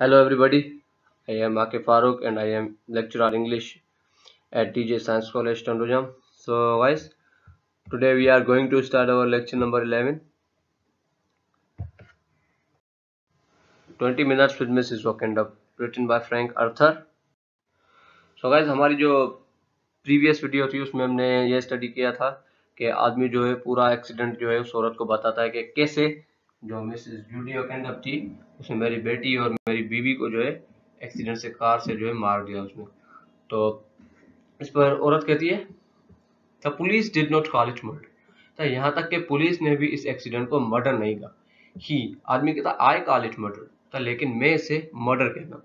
Hello everybody I am A K Farooq and I am lecturer English at TJ science college Tandojam so guys today we are going to start our lecture number 11 20 minutes with Mrs Wakend up written by Frank Arthur so guys हमारी जो previous video थी, उसमें हमने ये study किया था कि आदमी जो है पूरा एक्सीडेंट जो है उस औरत को बताता है कि कैसे जो मिसेस जूडी ओकेंडप थी, उसने मेरी बेटी और मेरी बीवी को जो है एक्सीडेंट से कार से जो है मार दिया उसने। तो इस पर औरत कहती है the police did not call it murder तो यहाँ तक कि पुलिस ने भी इस एक्सीडेंट को मर्डर नहीं कहा। ही आदमी कहता आई कॉल इट मर्डर तो लेकिन मैं इसे मर्डर कहता हूँ।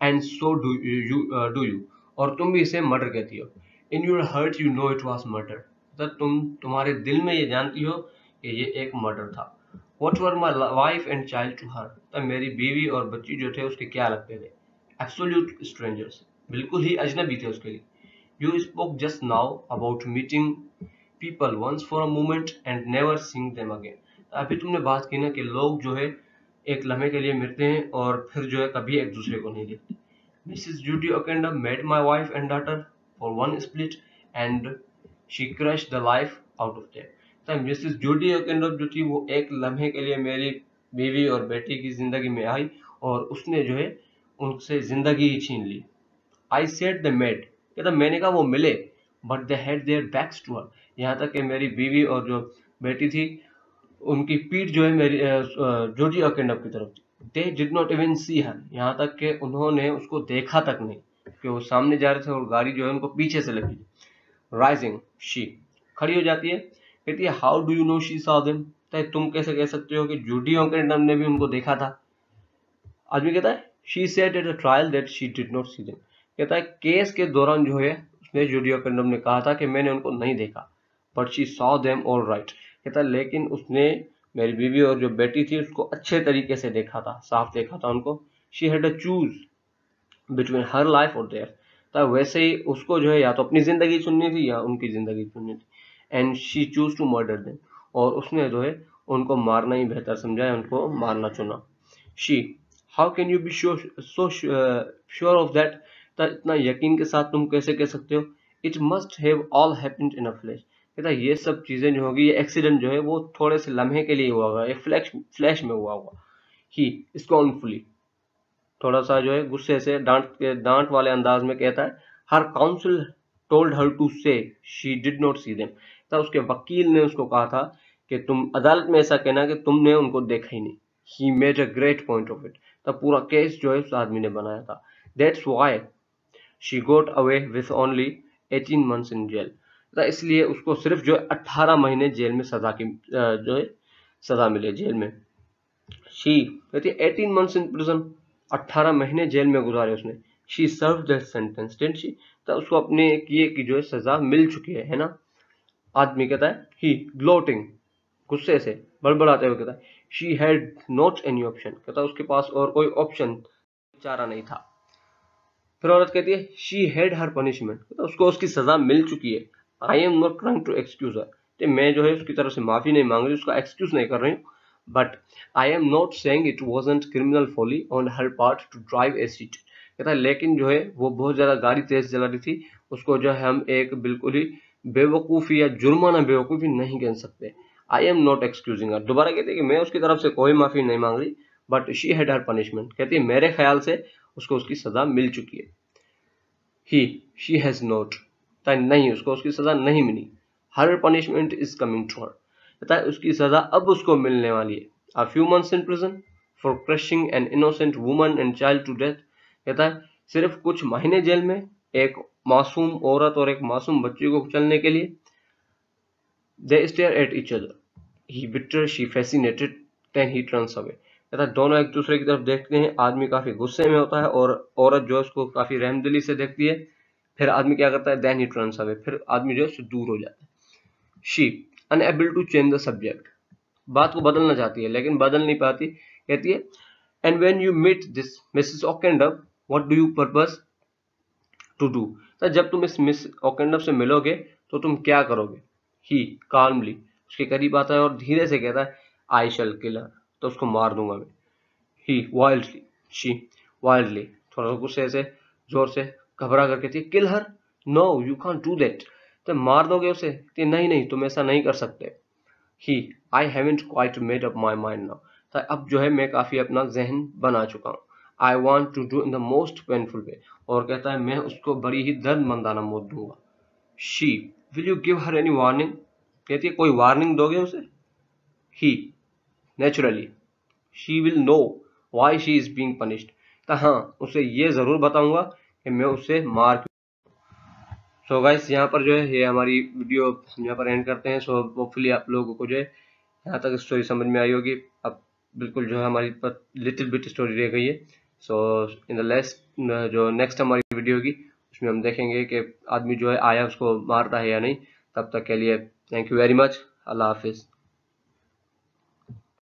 And so do you do you और तुम भी इसे मर्डर कहती हो। In your heart you know it was murder तुम, तुम्हारे दिल में ये जानती हो कि ये एक मर्डर था। What were my wife and child to her तब मेरी बीवी और बच्ची जो थे, उसके क्या लगते थे? एब्सोल्यूट स्ट्रेंजर्स बिल्कुल ही अजनबी थे उसके लिए। You spoke just now about meeting people once for a moment and never seeing them again अभी तुमने बात की ना कि लोग जो है, एक लम्हे के लिए मिलते हैं और फिर जो है कभी एक दूसरे को नहीं देखते। Mrs Judy Okenda made my wife and daughter for one split and she crush the life out of them तब मिसेस जूडी ओकेंडर जो थी, वो एक लम्हे के लिए मेरी बीवी और बेटी की ज़िंदगी में आई और उसने जो है, उनसे ज़िंदगी ही छीन ली। आई सेट द मेड कहता मैंने कहा वो मिले but they had their backs to her यहाँ तक कि मेरी बीवी और जो बेटी थी, उनकी पीठ जो है मेरी जोडी ओकेंडप की तरफ़ थी। They did not even see her यहाँ तक कि उन्होंने उसको देखा तक नहीं, कि वो सामने जा रहे थे और गाड़ी जो है उनको पीछे से लगी। राइजिंग शी खड़ी हो जाती है। कहती है how do you know she saw them तो तुम कैसे कह सकते हो कि जूडी ऑकेंडम ने भी उनको देखा था? आदमी कहता है she said at a trial that she did not see them कहता है, केस के दौरान जो है, उसने जूडी ऑकेंडम ने कहा था कि मैंने उनको नहीं देखा but she saw them all right कहता है, लेकिन उसने मेरी बीवी और जो बेटी थी, उसको अच्छे तरीके से देखा था, साफ़ देखा था उनको। She had a choose between her life और देयर तो वैसे ही उसको जो है या तो अपनी ज़िंदगी चुननी थी या उनकी ज़िंदगी चुननी थी। And she choose to murder them और उसने जो है, उनको मारना ही बेहतर समझा है, उनको मारना चुना। She how can you be sure so sure of that इतना यकीन के साथ तुम कैसे कह सकते हो? It must have all happened in a flash कहता ये सब चीज़ें जो होगी, ये एक्सीडेंट जो है, वो थोड़े से लम्हे के लिए हुआ होगा एक फ्लैश फ्लैश में हुआ होगा। ही स्कॉनफुली थोड़ा सा जो है, गुस्से से डांट के, डांट वाले अंदाज में कहता है her counsel told her to say she did not see them तब उसके वकील ने उसको कहा था कि तुम अदालत में ऐसा कहना कि तुमने उनको देखा ही नहीं। He made a great point of it तब पूरा केस जो है उस आदमी ने बनाया था। That's why she got away with only eighteen months in jail इसलिए उसको सिर्फ़ जो है अट्ठारह महीने जेल में सजा की जो है सजा मिले जेल में। शी कहती है एटीन मंथ्स इन प्रिजन अट्ठारह महीने जेल में गुजारे उसने। She served that sentence then she तो उसको अपने किए की जो है सजा मिल चुकी है है ना? आदमी कहता है ही ग्लोटिंग गुस्से से, बड़बड़ाते हुए कहता है she had not any option कहता है, उसके पास और कोई ऑप्शन चारा नहीं था. फिर औरत कहती है शी हैड हर पनिशमेंट कहता उसको उसकी सजा मिल चुकी है। I am not trying to excuse her तो मैं जो है उसकी तरफ़ से माफ़ी नहीं मांग रही, उसका एक्सक्यूज नहीं कर रही हूँ। But I am not saying it wasn't criminal folly on her part to drive a seat कहता है, लेकिन जो है, वो बहुत ज़्यादा गाड़ी तेज चला रही थी। उसको जो है हम एक बिल्कुल ही बेवकूफ़ी या जुर्माना बेवकूफ़ी नहीं कह सकते। I am not excusing her दोबारा कहते हैं कि मैं उसकी तरफ़ से कोई माफ़ी नहीं मांग रही but she had her punishment कहती है, मेरे ख्याल से उसको उसकी सज़ा मिल चुकी है। ही शी हैज़ नॉट नहीं, उसको उसकी सज़ा नहीं मिली। Her punishment is coming to her कहता है उसकी सज़ा अब उसको मिलने वाली है। A few months in prison for crushing an innocent woman and child to death कहता है सिर्फ़ कुछ महीने जेल में एक मासूम औरत और एक मासूम बच्चे को चलने के लिए। They stare at each other he bitter she fascinated then he turns away कहता दोनों एक दूसरे की तरफ़ देखते हैं। आदमी काफ़ी गुस्से में होता है और औरत जो है उसको काफ़ी रहमदिली से देखती है। फिर आदमी क्या करता है? देन ही टर्न्स अवे फिर आदमी जो है उससे दूर हो जाता है। She unable to change the subject बात को बदलना चाहती है, लेकिन बदल नहीं पाती। कहती है and when you meet this Mrs Okendam what do you purpose to do तो जब तुम इस मिस ओकेंडम से मिलोगे तो तुम क्या करोगे? ही कालमली उसके करीब आता है और धीरे से कहता है आई शल किलर तो उसको मार दूँगा मैं। ही वाइल्डली शी वाइल्डली थोड़ा सा गुस्से से, ज़ोर से घबरा कर कहती है kill her no you can do that तो मार दोगे उसे? कि नहीं नहीं, तुम ऐसा नहीं कर सकते. He I haven't quite made up my mind now अब जो है, मैं काफ़ी अपना जहन बना चुका हूँ। I want to do in the most painful way और कहता है, मैं उसको बड़ी ही दर्द मंदाना मौत दूँगा. She will you give her any warning कहती है, कोई वार्निंग दोगे उसे? He naturally she will know why she is being punished तो हाँ उसे ये ज़रूर बताऊँगा कि मैं उसे मार सो गाइस यहाँ पर जो है, ये हमारी वीडियो यहाँ पर एंड करते हैं। सो होपफुली आप लोगों को जो है, यहाँ तक स्टोरी समझ में आई होगी। अब बिल्कुल जो है, हमारी लिटिल बिट स्टोरी रह गई है। सो इन द लेस्ट जो नेक्स्ट हमारी वीडियो होगी उसमें हम देखेंगे कि आदमी जो है आया, उसको मारता है या नहीं, तब तक के लिए थैंक यू वेरी मच अल्लाह हाफिज़.